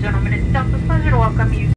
Gentlemen, gentleman itself was pleasure to welcome you